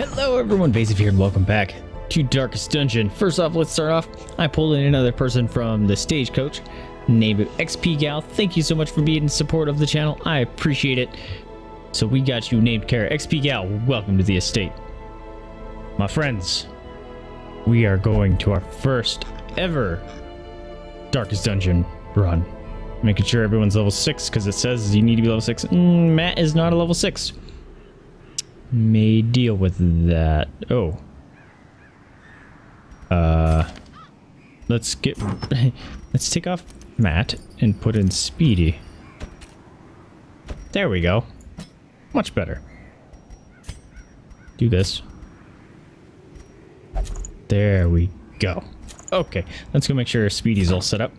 Hello everyone, Vaesive here and welcome back to Darkest Dungeon. First off, let's start off. I pulled in another person from the stagecoach named XP Gal. Thank you so much for being in support of the channel. I appreciate it. So we got you named Kara. XP Gal, welcome to the estate. My friends, we are going to our first ever Darkest Dungeon run. Making sure everyone's level 6 because it says you need to be level 6. Mm, Matt is not a level 6 may deal with that. Oh. Uh, let's get, let's take off Matt and put in Speedy. There we go. Much better. Do this. There we go. Okay, let's go make sure Speedy's all set up.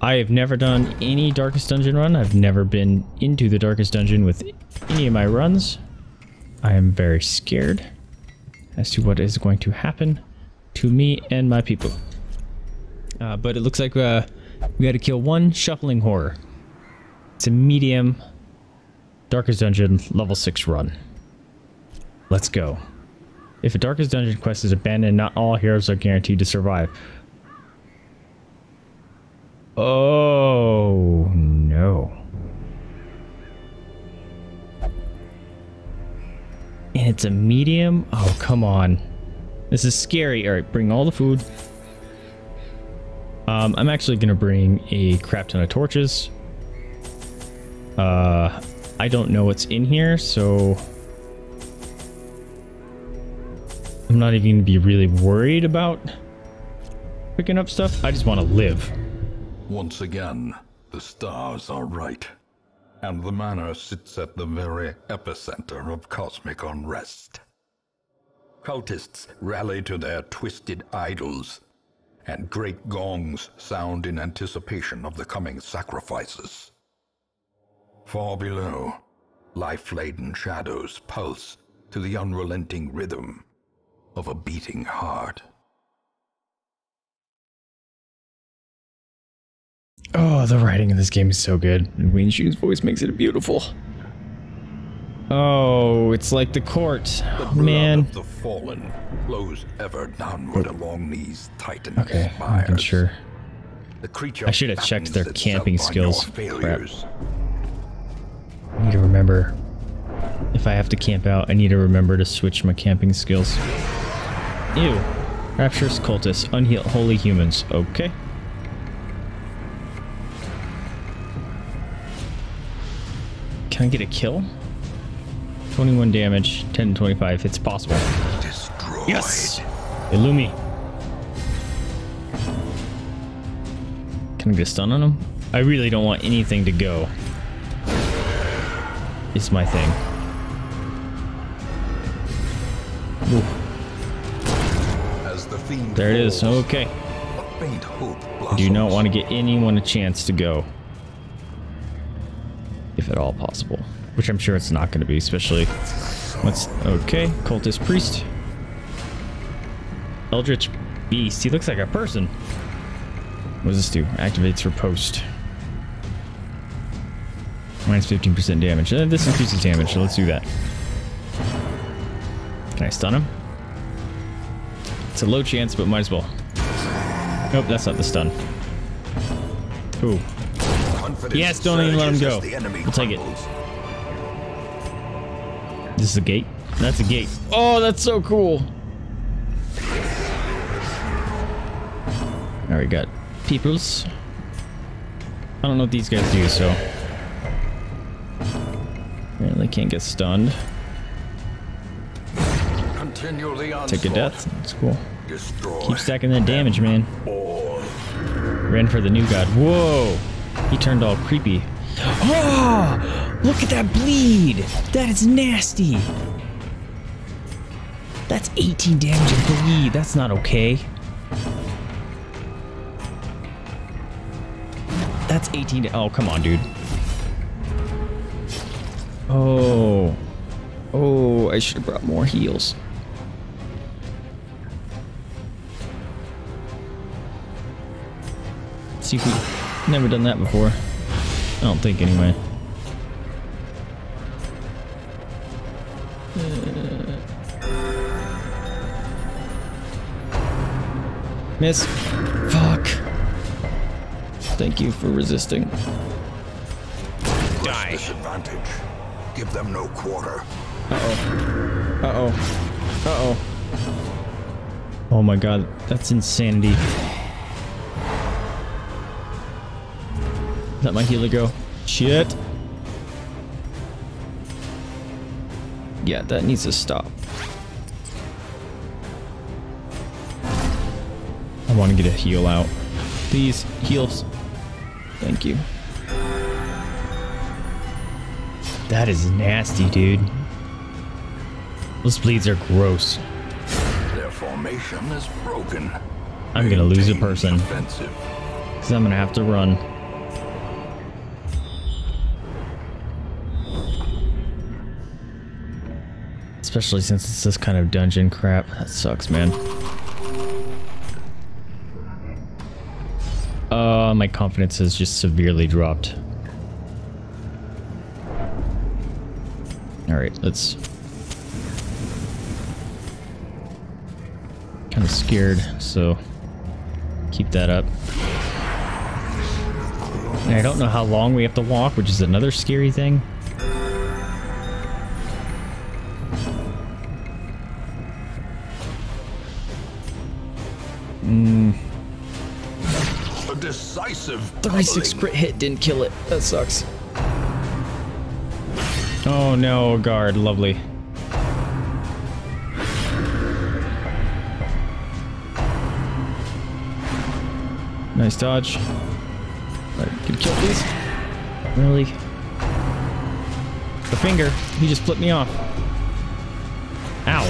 I have never done any Darkest Dungeon run. I've never been into the Darkest Dungeon with any of my runs. I am very scared as to what is going to happen to me and my people. Uh, but it looks like uh, we got to kill one shuffling horror. It's a medium Darkest Dungeon level 6 run. Let's go. If a Darkest Dungeon quest is abandoned, not all heroes are guaranteed to survive. Oh, no. And it's a medium? Oh, come on. This is scary. All right, bring all the food. Um, I'm actually going to bring a crap ton of torches. Uh, I don't know what's in here, so... I'm not even going to be really worried about picking up stuff. I just want to live. Once again, the stars are right and the manor sits at the very epicenter of cosmic unrest. Cultists rally to their twisted idols, and great gongs sound in anticipation of the coming sacrifices. Far below, life-laden shadows pulse to the unrelenting rhythm of a beating heart. Oh, the writing in this game is so good. And Wayne June's voice makes it beautiful. Oh, it's like the court. The oh, man. Of the fallen flows ever downward oh. along these titan Okay, spires. I'm sure. The creature I should have checked their camping skills. Crap. I need to remember. If I have to camp out, I need to remember to switch my camping skills. Ew. Rapturous cultists, unholy humans. Okay. Can I get a kill? 21 damage, 10 25. It's possible. Destroyed. Yes! Illumi. Can I get a stun on him? I really don't want anything to go. It's my thing. there it is. Okay. Do not want to get anyone a chance to go if at all possible. Which I'm sure it's not going to be, especially once... Okay, Cultist Priest. Eldritch Beast. He looks like a person. What does this do? Activates riposte. Minus 15% damage. Uh, this increases damage, so let's do that. Can I stun him? It's a low chance, but might as well. Nope, that's not the stun. Ooh, Yes, don't even let him go. We'll take it. This is a gate? That's a gate. Oh, that's so cool. Alright, we got peoples. I don't know what these guys do, so... Apparently can't get stunned. Take a death. That's cool. Keep stacking that damage, man. Ran for the new god. Whoa! He turned all creepy. Oh! Look at that bleed! That is nasty! That's 18 damage of bleed. That's not okay. That's 18. Oh, come on, dude. Oh. Oh, I should have brought more heals. See if we Never done that before. I don't think anyway. Uh, miss. Fuck. Thank you for resisting. Die. Disadvantage. Give them no quarter. Uh-oh. Uh-oh. Uh-oh. Oh my god, that's insanity. Let my healer go. Shit. Yeah, that needs to stop. I want to get a heal out. Please, heals. Thank you. That is nasty, dude. Those bleeds are gross. Their formation is broken. I'm gonna lose a person. Because I'm gonna have to run. Especially since it's this kind of dungeon crap. That sucks, man. Uh, my confidence has just severely dropped. Alright, let's... Kind of scared, so... Keep that up. And I don't know how long we have to walk, which is another scary thing. Decisive 36 doubling. crit hit didn't kill it. That sucks. Oh no, guard. Lovely. Nice dodge. Alright, can kill these? Really? The finger. He just flipped me off. Ow.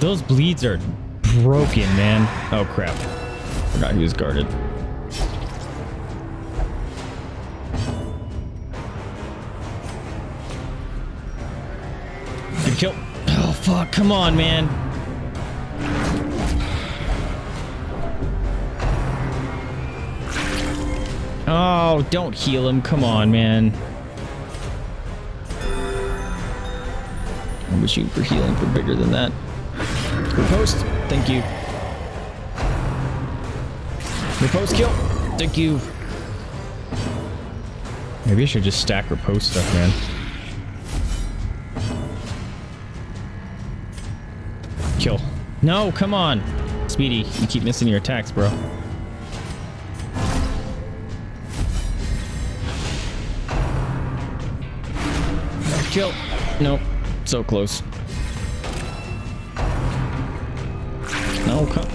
Those bleeds are broken, man. Oh crap. Forgot he was guarded. Good kill. Oh fuck, come on, man. Oh, don't heal him. Come on, man. I wish you for healing for bigger than that. Post. Thank you. Riposte kill. Thank you. Maybe I should just stack riposte stuff, man. Kill. No, come on. Speedy, you keep missing your attacks, bro. Kill. Nope. So close. No, come.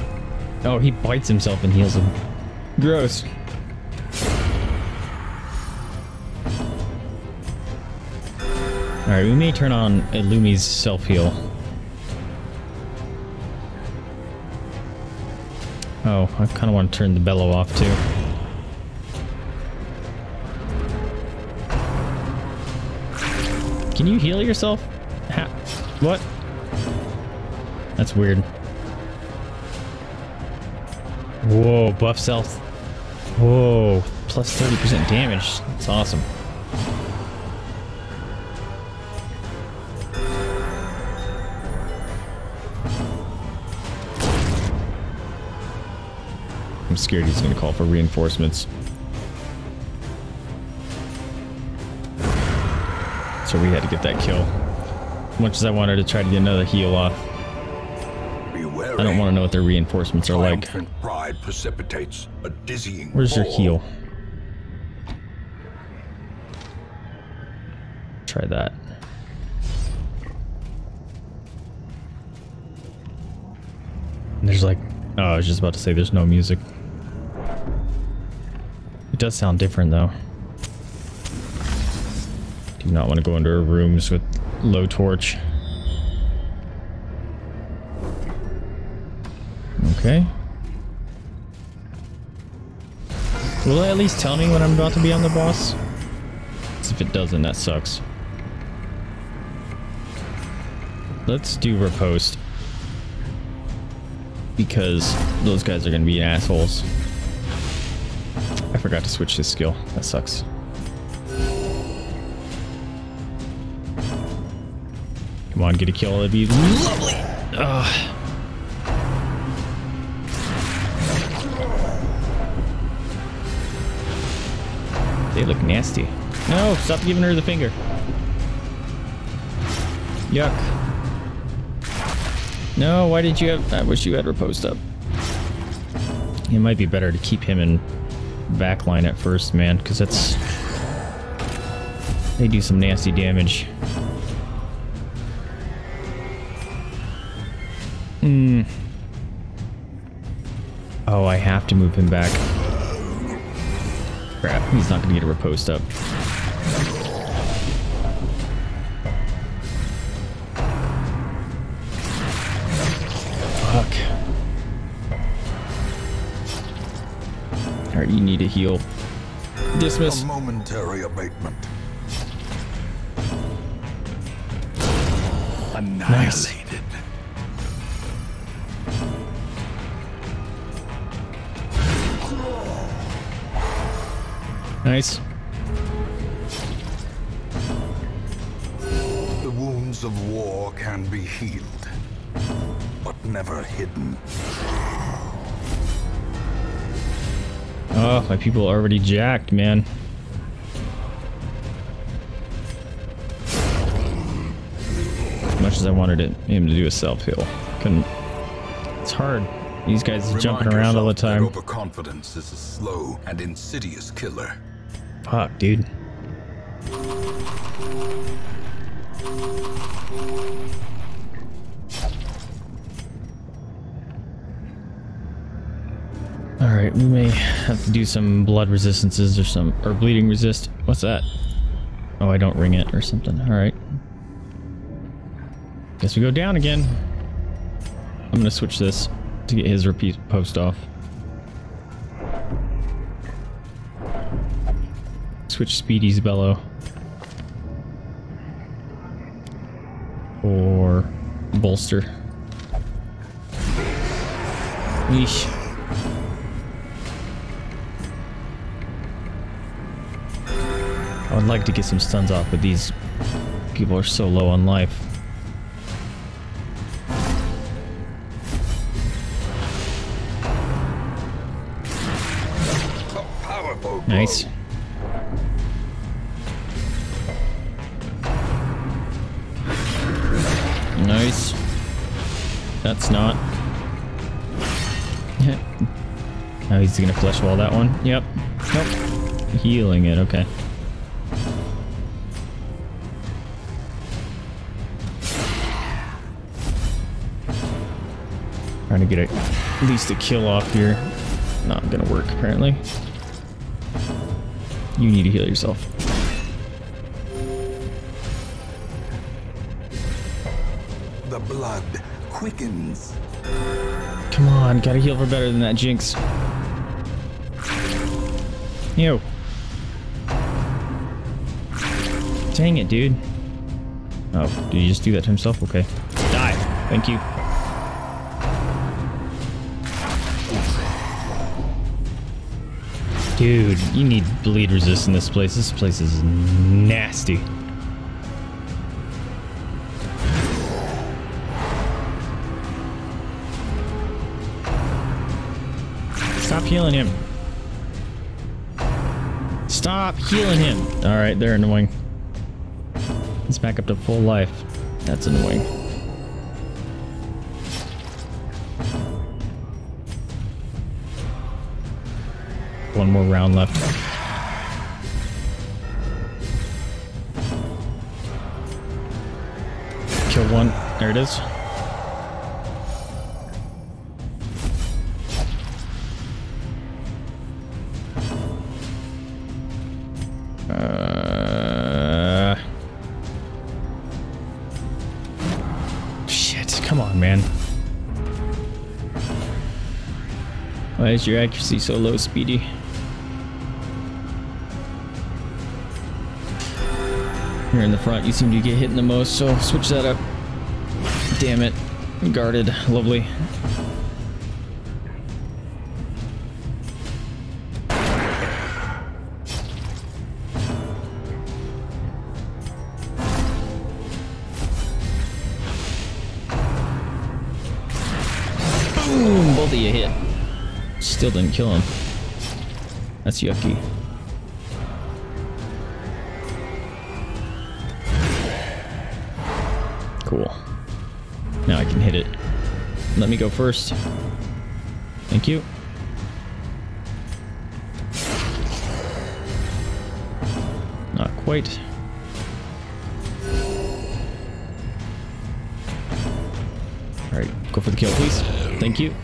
Oh, he bites himself and heals him. Gross. Alright, we may turn on Illumi's self-heal. Oh, I kind of want to turn the bellow off too. Can you heal yourself? Ha what? That's weird. Whoa, buff self. Whoa, plus 30% damage. That's awesome. I'm scared he's gonna call for reinforcements. So we had to get that kill. As much as I wanted to try to get another heal off. I don't want to know what their reinforcements are like. Precipitates a dizzying Where's your fall. heal? Try that. There's like, oh, I was just about to say there's no music. It does sound different though. Do not want to go into rooms with low torch. Okay. Will it at least tell me when I'm about to be on the boss? if it doesn't, that sucks. Let's do riposte. Because those guys are going to be assholes. I forgot to switch his skill. That sucks. Come on, get a kill. That'd be lovely. Ugh. They look nasty. No, stop giving her the finger. Yuck. No, why did you have... I wish you had riposte up. It might be better to keep him in backline at first, man, because that's... They do some nasty damage. Hmm. Oh, I have to move him back. Crap, he's not gonna get a riposte up. Fuck. Alright, you need to heal. Dismiss. A momentary abatement. Annihilated. Nice. The wounds of war can be healed, but never hidden. Oh, my people are already jacked, man. As much as I wanted it, him to do a self-heal. Couldn't. It's hard. These guys are jumping around all the time. overconfidence is a slow and insidious killer. Fuck, dude. Alright, we may have to do some blood resistances or some, or bleeding resist. What's that? Oh, I don't ring it or something. Alright. Guess we go down again. I'm gonna switch this to get his repeat post off. Switch Speedy's bellow. Or bolster. Yeesh. I would like to get some stuns off, but these people are so low on life. A powerful blow. Nice. Nice. That's not. oh, he's gonna flesh wall that one. Yep. Nope. Healing it, okay. Trying to get a, at least a kill off here. Not gonna work, apparently. You need to heal yourself. Quickens. Come on, gotta heal for better than that, Jinx. Ew. Dang it, dude. Oh, did he just do that to himself? Okay. Die. Thank you. Dude, you need bleed resist in this place. This place is nasty. Healing him. Stop healing him. All right, they're annoying. He's back up to full life. That's annoying. One more round left. Kill one. There it is. Why is your accuracy so low, Speedy? Here in the front, you seem to get hit the most, so switch that up. Damn it. Guarded. Lovely. kill him. That's yucky. Cool. Now I can hit it. Let me go first. Thank you. Not quite. Alright, go for the kill, please. Thank you.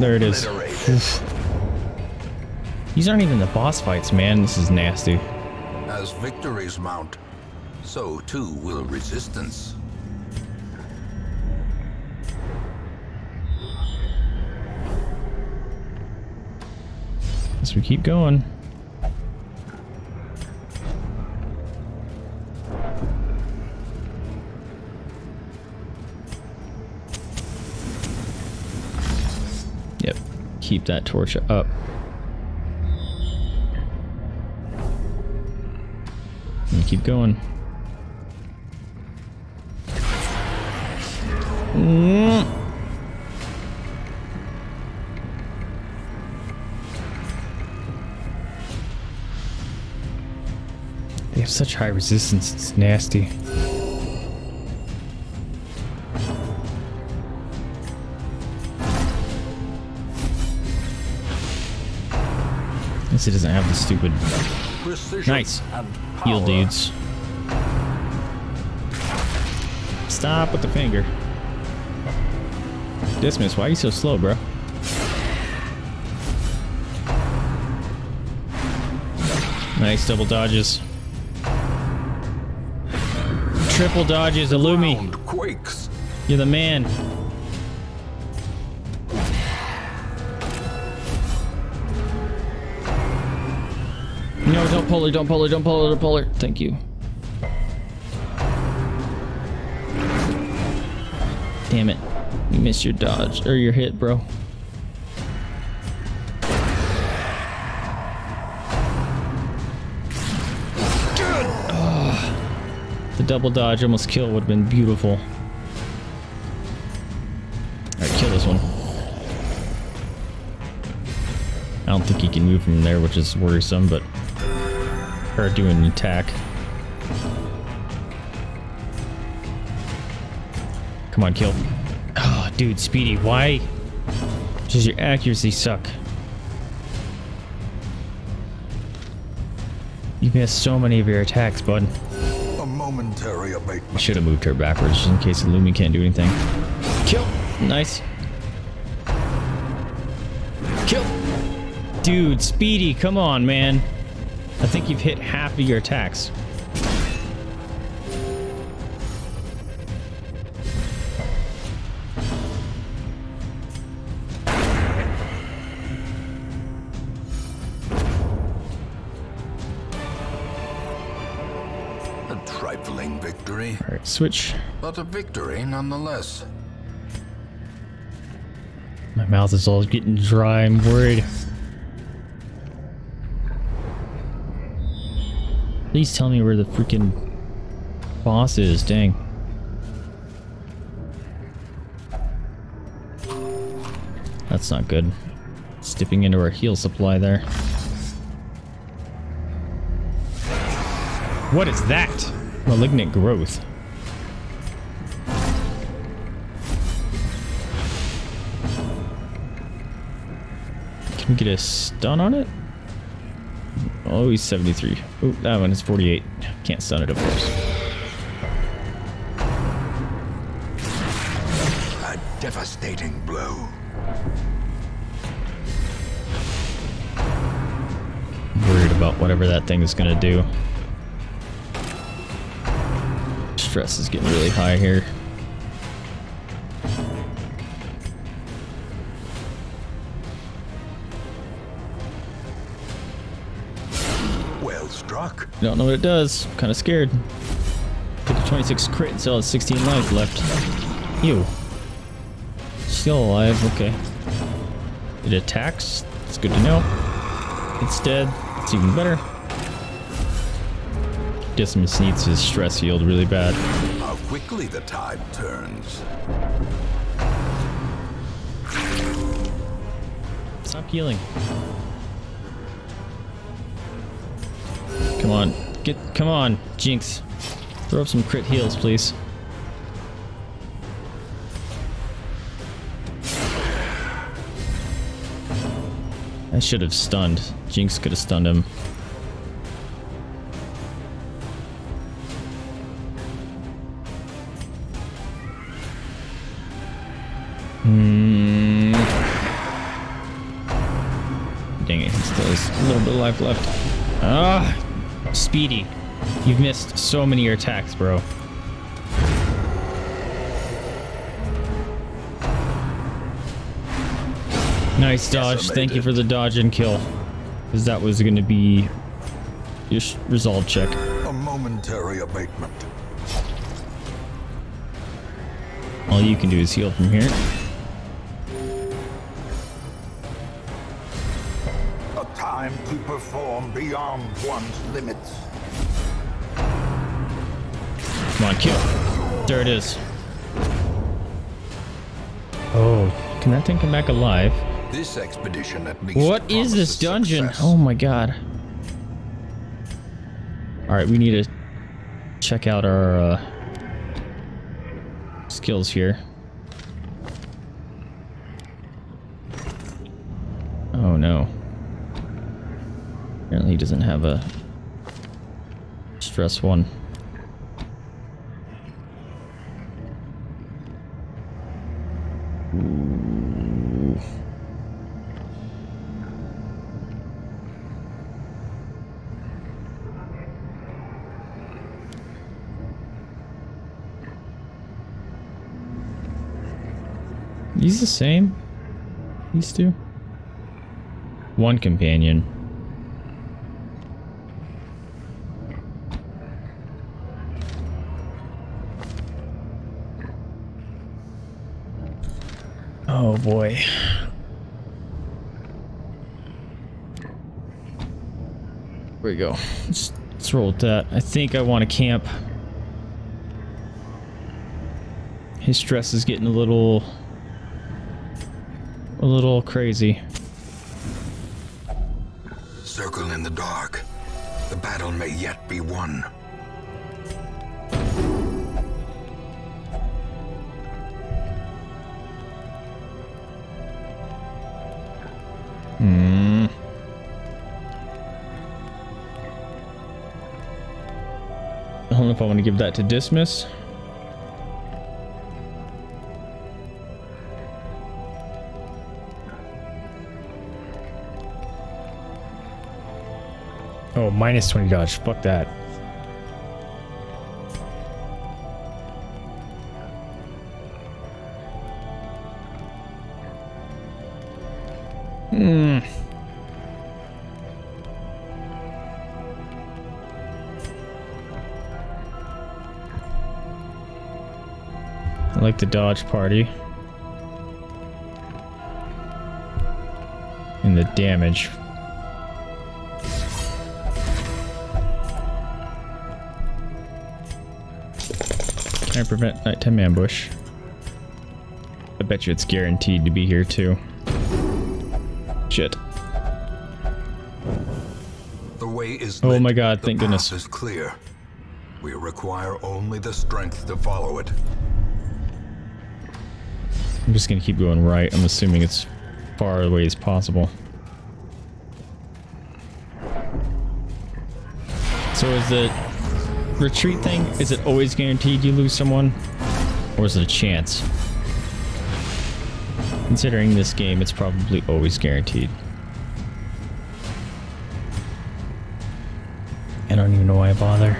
There it is. Oof. These aren't even the boss fights, man. This is nasty. As victories mount, so too will resistance. As we keep going. Keep that torch up. And keep going. Mm. They have such high resistance, it's nasty. Least it doesn't have the stupid Precision Nice. heal dudes. Stop with the finger. Decimus, why are you so slow, bro? Nice double dodges. Triple dodges, Illumi. You're the man. Pull her, don't pull her, don't pull her, don't pull her. Thank you. Damn it. You missed your dodge, or your hit, bro. The double dodge almost kill would have been beautiful. Alright, kill this one. I don't think he can move from there, which is worrisome, but... Or do an attack. Come on, kill. Oh, dude, Speedy, why does your accuracy suck? You missed so many of your attacks, bud. A momentary abatement. Should have moved her backwards just in case Illumi can't do anything. Kill. Nice. Kill. Dude, Speedy, come on, man. I think you've hit half of your attacks. A trifling victory, All right, switch. but a victory nonetheless. My mouth is all getting dry. I'm worried. Please tell me where the freaking boss is. Dang. That's not good. It's dipping into our heal supply there. What is that? Malignant growth. Can we get a stun on it? Oh, he's 73. Oh, that one is 48. Can't stun it, of course. A devastating blow. Worried about whatever that thing is gonna do. Stress is getting really high here. Don't know what it does. I'm kind of scared. Took a 26 crit and still has 16 life left. Ew. Still alive. Okay. It attacks. It's good to know. It's dead. It's even better. Decimus needs his stress healed really bad. How quickly the tide turns. Stop healing. Come on. Get come on, Jinx. Throw up some crit heals, please. I should have stunned. Jinx could have stunned him. Hmm. Dang it, he still has a little bit of life left. Ah! Speedy. You've missed so many attacks, bro. Nice dodge. Thank you for the dodge and kill. Because that was going to be your resolve check. A momentary abatement. All you can do is heal from here. Perform beyond one's limits. Come on, kill. There it is. Oh, can that thing come back alive? This expedition at least What is this dungeon? success. Oh my god. Alright, we need to check out our uh, skills here. Oh no. Apparently he doesn't have a stress one. He's the same. These two. One companion. Boy. Where we go? Let's, let's roll with that. I think I want to camp. His stress is getting a little a little crazy. Circle in the dark. The battle may yet be won. I don't know if I want to give that to Decimus. Oh, minus 20 dodge. Fuck that. The dodge party. And the damage. Can I prevent nighttime ambush? I bet you it's guaranteed to be here too. Shit. The way is Oh lit. my god, The thank goodness. path is clear. We require only the strength to follow it. I'm just gonna keep going right. I'm assuming it's far away as possible. So is the retreat thing, is it always guaranteed you lose someone? Or is it a chance? Considering this game, it's probably always guaranteed. I don't even know why I bother.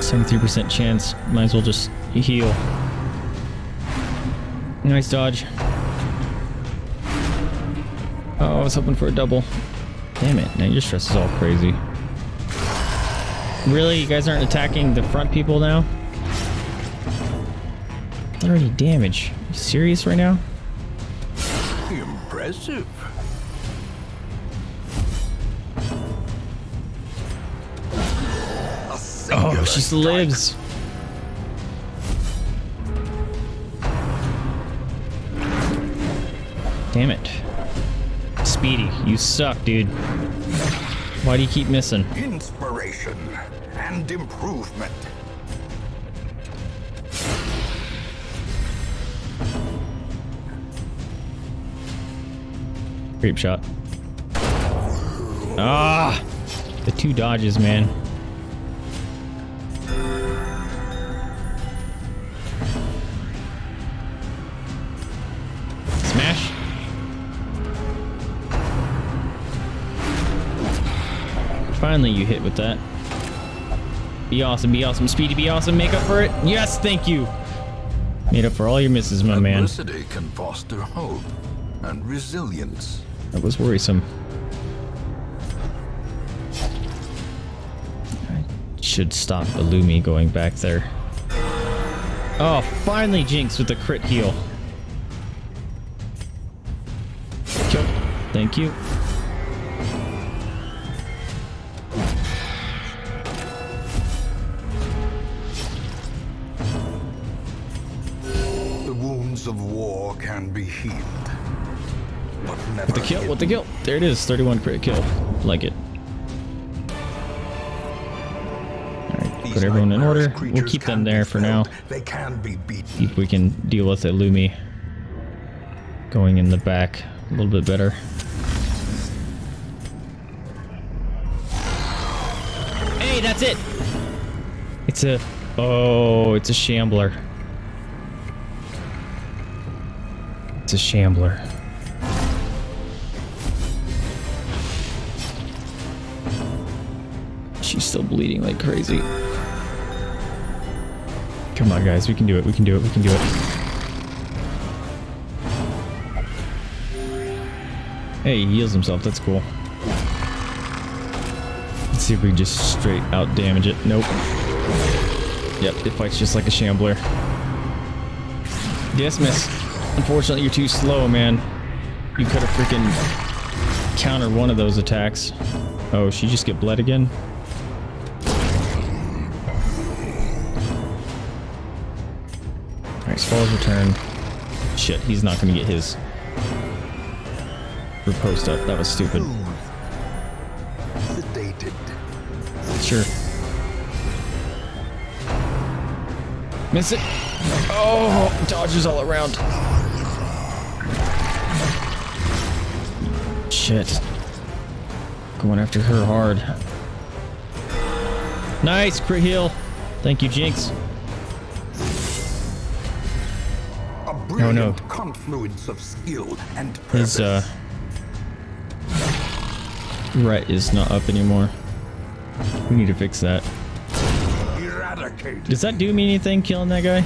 73% chance. Might as well just heal. Nice dodge. Oh, I was hoping for a double. Damn it, now your stress is all crazy. Really? You guys aren't attacking the front people now? 30 damage. You serious right now? Impressive. Oh, she lives. Damn it. Speedy, you suck, dude. Why do you keep missing? Inspiration and improvement. Creep shot. Ah! The two dodges, man. Finally you hit with that. Be awesome, be awesome, speedy, be awesome, make up for it. Yes, thank you. Made up for all your misses, my man. Adversity can foster hope and resilience. That was worrisome. I should stop Illumi going back there. Oh, finally Jinx with the crit heal. Thank you. Wounds of war can be healed, but never The kill, what the hidden. kill? There it is, 31 crit kill. Like it. Alright, put everyone in order. We'll keep them there for now. They can be beaten. See if we can deal with Illumi going in the back a little bit better. Hey, that's it. It's a oh, it's a shambler. It's a shambler. She's still bleeding like crazy. Come on, guys. We can do it. We can do it. We can do it. Hey, he heals himself. That's cool. Let's see if we can just straight out damage it. Nope. Yep, it fights just like a shambler. Yes, miss. Unfortunately, you're too slow, man. You could have freaking countered one of those attacks. Oh, she just get bled again? Alright, Spall's return. Shit, he's not gonna get his riposte up. That was stupid. Sure. Miss it. Oh, dodges all around. Shit. Going after her hard. Nice, crit heal. Thank you, Jinx. A brilliant no. confluence of skill and purpose. His, uh... Ret is not up anymore. We need to fix that. Eradicated. Does that do me anything, killing that guy?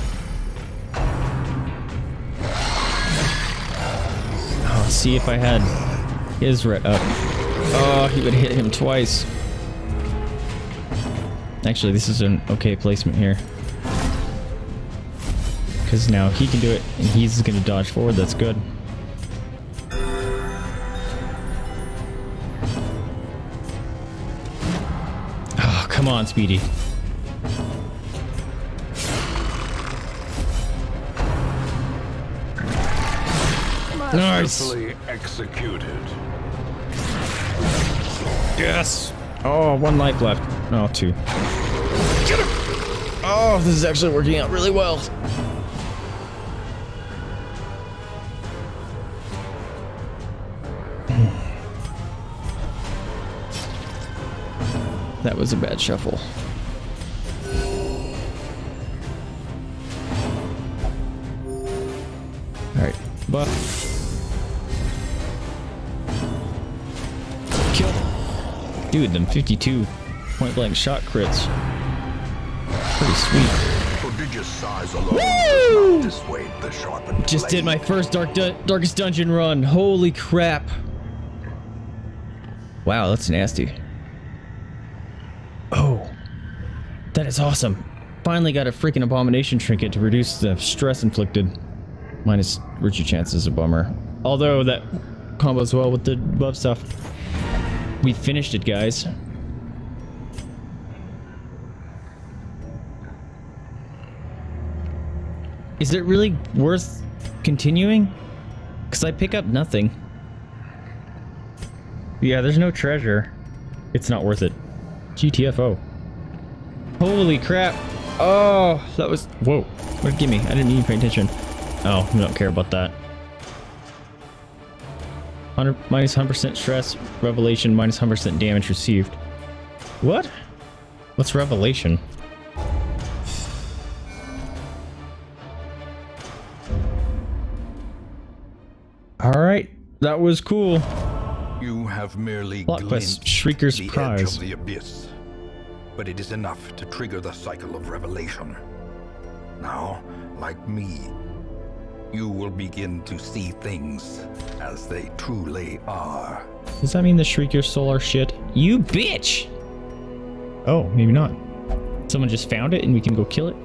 Oh, see if I had his ret up. Oh. oh, he would hit him twice. Actually, this is an okay placement here. Because now he can do it, and he's going to dodge forward. That's good. Oh, come on, Speedy. Nice. Executed. Yes. Oh, one life left. No, Oh, two. Get him. Oh, this is actually working out really well. Hmm. That was a bad shuffle. All right, Dude, them 52 point blank shot crits. Pretty sweet. Prodigious size alone dissuade Just did my first dark du darkest dungeon run. Holy crap. Wow, that's nasty. Oh. That is awesome. Finally got a freaking abomination trinket to reduce the stress inflicted. Minus virtue chance is a bummer. Although that combos well with the buff stuff. We finished it, guys. Is it really worth continuing? Because I pick up nothing. Yeah, there's no treasure. It's not worth it. GTFO. Holy crap. Oh, that was... Whoa. What did it give me? I didn't even pay attention. Oh, we don't care about that. 100, minus 100% stress, revelation, minus 100% damage received. What? What's revelation? Alright, that was cool. You have merely Plot quest, glimpsed Shrieker's the Prize. edge of the abyss, but it is enough to trigger the cycle of revelation. Now, like me, you will begin to see things as they truly are. Does that mean the Shrieker Soul are shit? You bitch! Oh, maybe not. Someone just found it and we can go kill it?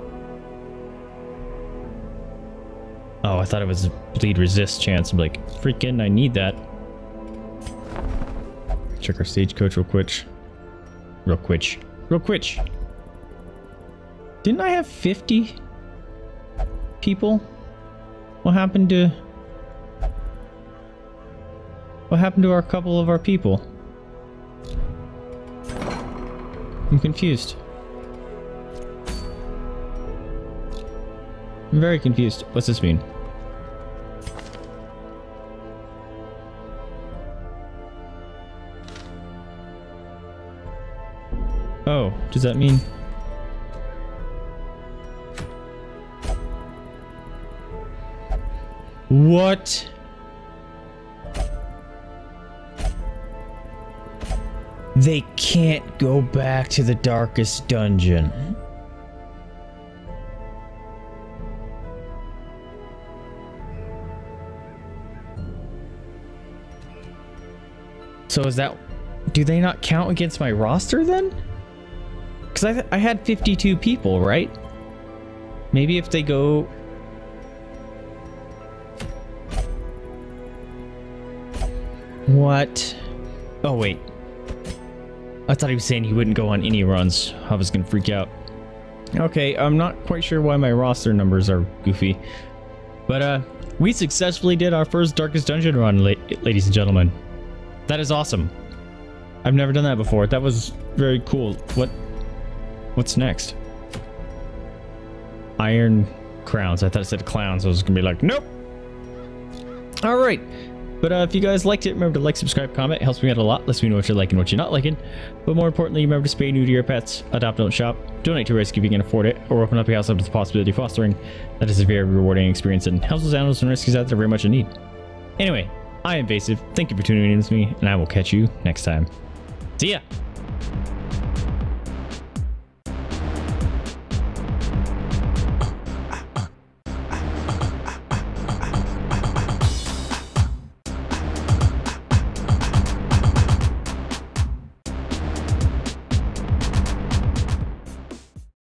Oh, I thought it was bleed resist chance. I'm like, freaking, I need that. Check our stagecoach real quick. Real quick. Real quick. Didn't I have 50 people? What happened to... What happened to our couple of our people? I'm confused. I'm very confused. What's this mean? Oh, does that mean... What? They can't go back to the darkest dungeon. So is that... Do they not count against my roster then? Because I, I had 52 people, right? Maybe if they go... What? Oh, wait. I thought he was saying he wouldn't go on any runs. I was gonna freak out. Okay, I'm not quite sure why my roster numbers are goofy. But, uh, we successfully did our first Darkest Dungeon run, la ladies and gentlemen. That is awesome. I've never done that before. That was very cool. What? What's next? Iron crowns. I thought it said clowns. I was gonna be like, nope. All right. But uh, if you guys liked it, remember to like, subscribe, comment. It helps me out a lot. Lets me know what you're liking, what you're not liking. But more importantly, remember to spay new to your pets, adopt, don't shop, donate to rescue if you can afford it, or open up your house up to the possibility of fostering. That is a very rewarding experience and helps those animals and rescues out there very much in need. Anyway, I am Vaesive. Thank you for tuning in with me, and I will catch you next time. See ya!